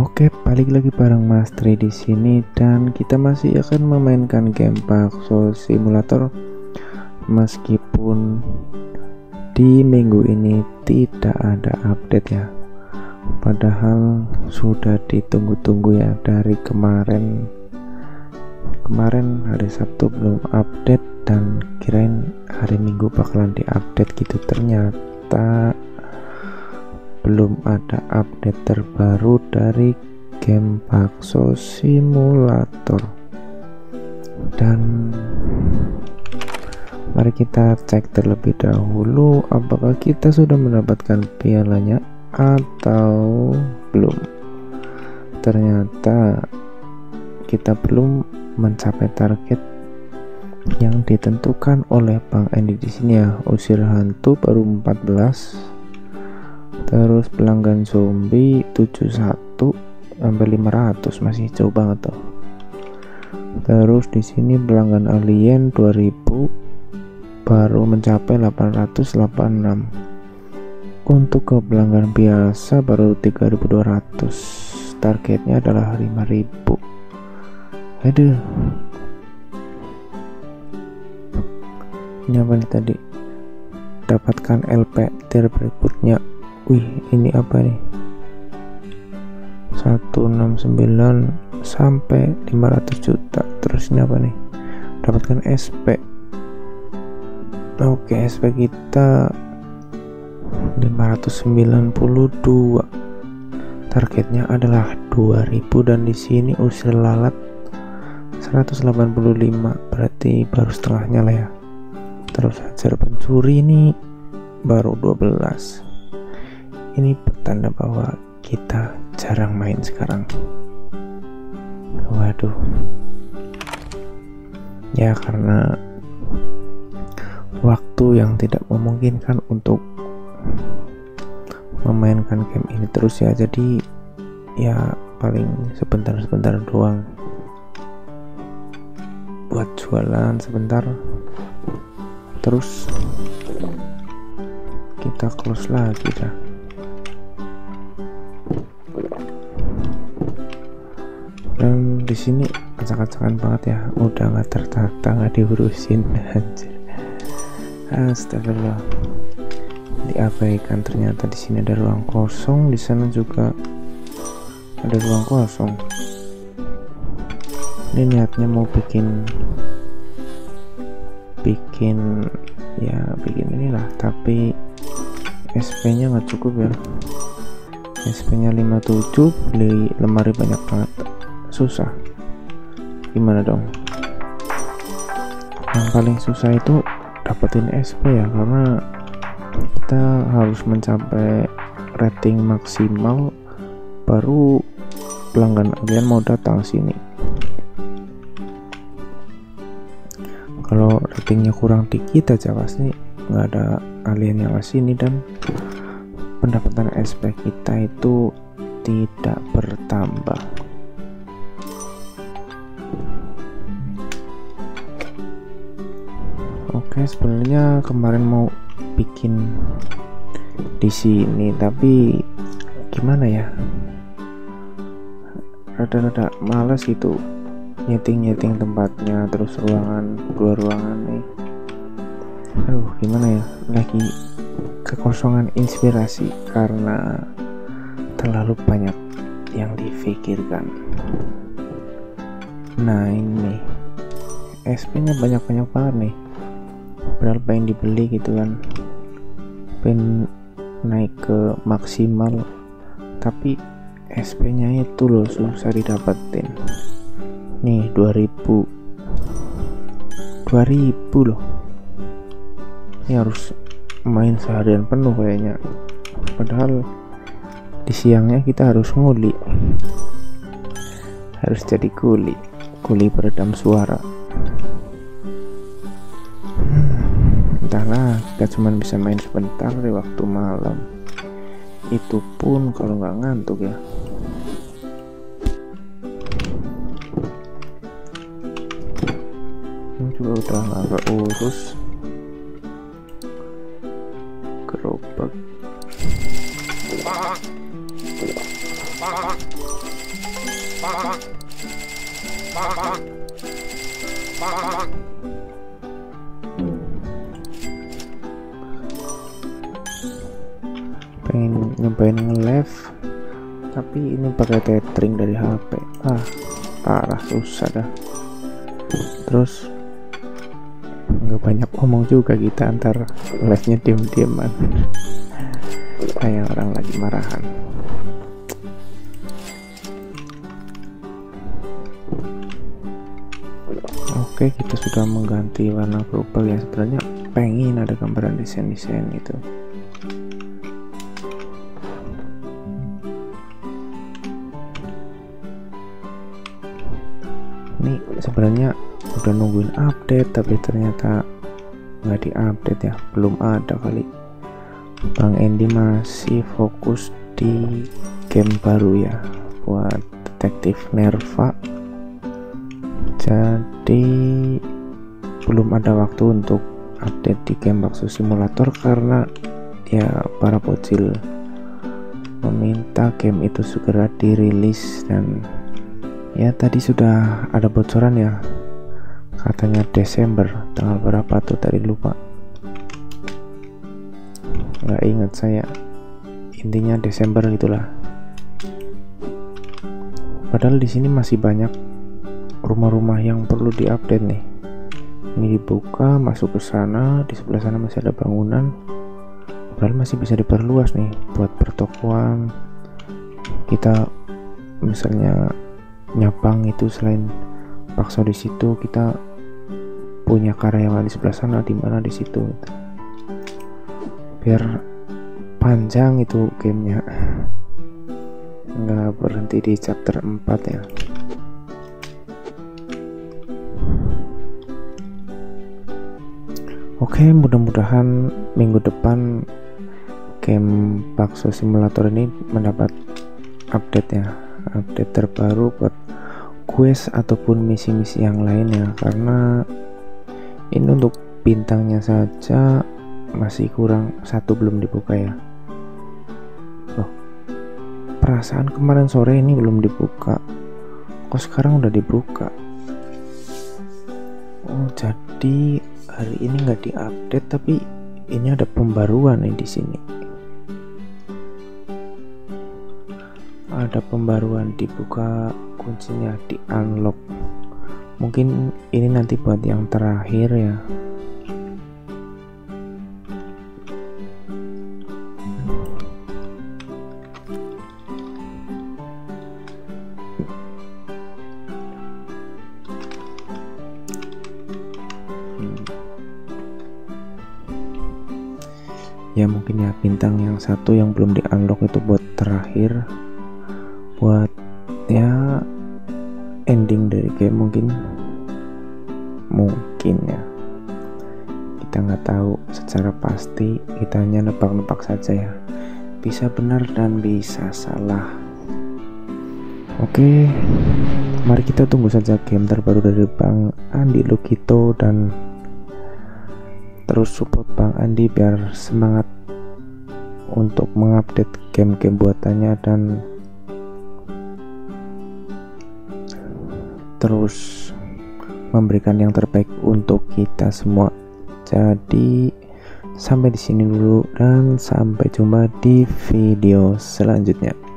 Oke, balik lagi bareng Mas Tri di sini dan kita masih akan memainkan game Bakso Simulator meskipun di minggu ini tidak ada update ya. Padahal sudah ditunggu-tunggu ya dari kemarin. Kemarin hari Sabtu belum update dan kirain hari Minggu bakalan diupdate gitu ternyata belum ada update terbaru dari game bakso simulator. Dan mari kita cek terlebih dahulu apakah kita sudah mendapatkan pialanya atau belum? Ternyata kita belum mencapai target yang ditentukan oleh Bang Andy di sini ya. Usir hantu baru 14 terus pelanggan zombie 71 sampai 500 masih jauh banget tuh. Terus di sini pelanggan alien 2000 baru mencapai 886 untuk ke pelanggan biasa baru 3200 targetnya adalah 5000 aduh. Ini apa nih tadi? Dapatkan LP tier berikutnya wih ini apa nih? 169 sampai 500 juta. Terus ini apa nih? Dapatkan SP oke SP kita 592 targetnya adalah 2000 dan di sini usir lalat 185 berarti baru setengahnya lah ya. Terus hajar pencuri ini baru 12 ini pertanda bahwa kita jarang main sekarang. Waduh. Ya karena waktu yang tidak memungkinkan untuk memainkan game ini terus ya. Jadi ya paling sebentar-sebentar doang. Buat jualan sebentar. Terus kita close lagi dah dan di sini acak-acakan banget ya. Udah nggak tertata nggak diurusin. Anjir. Astagfirullah. Diabaikan. Ternyata di sini ada ruang kosong. Di sana juga ada ruang kosong. Ini niatnya mau bikin bikin ya bikin inilah. Tapi SP nya nggak cukup ya. SP nya 57 beli lemari banyak banget susah. Gimana dong? Yang paling susah itu dapetin SP ya karena kita harus mencapai rating maksimal baru pelanggan kalian mau datang sini. Kalau ratingnya kurang dikit aja pasti nggak ada alien yang sini dan pendapatan SP kita itu tidak bertambah Oke, sebenarnya kemarin mau bikin di sini, tapi gimana ya? Rada-rada males gitu nyeting-nyeting tempatnya, terus ruangan dua ruangan nih. Aduh, gimana ya? Lagi kekosongan inspirasi karena terlalu banyak yang difikirkan. Nah, ini SP-nya banyak-banyak banget nih padahal pengen dibeli gitu kan. Pengen naik ke maksimal. Tapi SP nya itu loh susah didapetin. Nih 2000 2000 loh. Ini harus main seharian penuh kayaknya. Padahal di siangnya kita harus nguli. Harus jadi kuli. Kuli peredam suara entahlah kita cuma bisa main sebentar di waktu malam. Itu pun kalau nggak ngantuk ya. Ini juga udah nggak urus. Gerobak. pengen nyobain nge-live tapi ini pakai tethering dari HP ah parah susah dah. Terus nggak banyak omong juga kita antar live nya diem-dieman. Kayak orang lagi marahan. Oke kita sudah mengganti warna global ya sebenarnya pengen ada gambaran desain-desain itu sebenarnya udah nungguin update tapi ternyata nggak diupdate ya belum ada kali. Bang Andy masih fokus di game baru ya buat detektif Nerva. Jadi belum ada waktu untuk update di game bakso simulator karena ya para bocil meminta game itu segera dirilis dan ya tadi sudah ada bocoran ya. Katanya Desember tanggal berapa tuh? Tadi lupa. Nggak ingat saya. Intinya Desember gitulah. Padahal di sini masih banyak rumah-rumah yang perlu diupdate nih. Ini dibuka masuk ke sana di sebelah sana masih ada bangunan. Padahal masih bisa diperluas nih buat pertokoan. Kita misalnya nyapang itu selain bakso di situ kita punya karyawan di sebelah sana di mana? Di situ. Biar panjang itu gamenya. Nggak berhenti di chapter 4 ya. Oke, mudah-mudahan minggu depan game bakso simulator ini mendapat update ya update terbaru buat quest ataupun misi-misi yang lainnya. Karena ini untuk bintangnya saja masih kurang satu belum dibuka ya. Loh perasaan kemarin sore ini belum dibuka. Kok sekarang udah dibuka? Oh jadi hari ini nggak diupdate tapi ini ada pembaruan nih di sini ada pembaruan dibuka kuncinya di unlock. Mungkin ini nanti buat yang terakhir ya. Ya mungkin ya bintang yang satu yang belum di unlock itu buat terakhir buat ya ending dari game mungkin. Mungkin ya. Kita nggak tahu secara pasti kita hanya nebak-nebak saja ya. Bisa benar dan bisa salah. Oke mari kita tunggu saja game terbaru dari Bang Andi Lukito dan terus support Bang Andi biar semangat untuk mengupdate game-game buatannya dan terus memberikan yang terbaik untuk kita semua. Jadi sampai di sini dulu dan sampai jumpa di video selanjutnya.